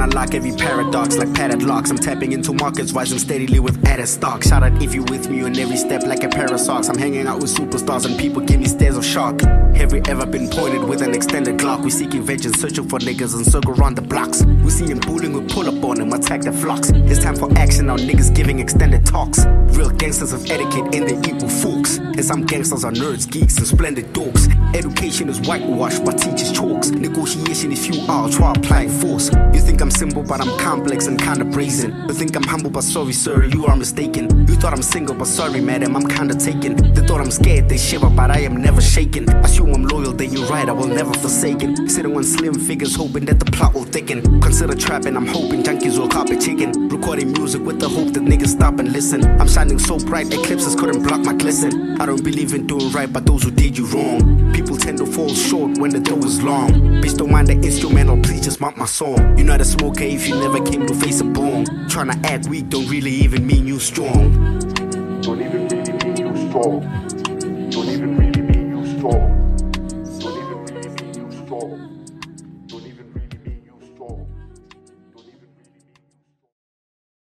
unlock every paradox like padded locks. I'm tapping into markets, rising steadily with added stock. Shout out if you with me on every step like a pair of socks. I'm hanging out with superstars and people give me stares of shock. Have we ever been pointed with an extended Glock? We seeking vengeance, searching for niggas and circle around the blocks. We see him bullying, we pull up on him, attack the flocks. It's time for action, now niggas giving extended talks. Gangsters of etiquette and they with forks. And some gangsters are nerds, geeks, and splendid dogs. Education is whitewashed, but teachers chalks. Negotiation is few hours, try applying force. You think I'm simple, but I'm complex and kinda brazen. You think I'm humble, but sorry, sir, you are mistaken. You thought I'm single, but sorry, madam, I'm kinda taken. They thought I'm scared, they shiver, but I am never shaken. Assume right, I will never forsaken. Sitting on slim figures, hoping that the plot will thicken. Consider trapping, I'm hoping junkies will copy chicken. Recording music with the hope that niggas stop and listen. I'm shining so bright, eclipses couldn't block my glisten. I don't believe in doing right, but those who did you wrong. People tend to fall short when the door is long. Bitch, don't mind the instrumental, please just mark my song. You're not a smoker if you never came to face a bone. Tryna act weak don't really even mean you strong. Don't even really mean you strong.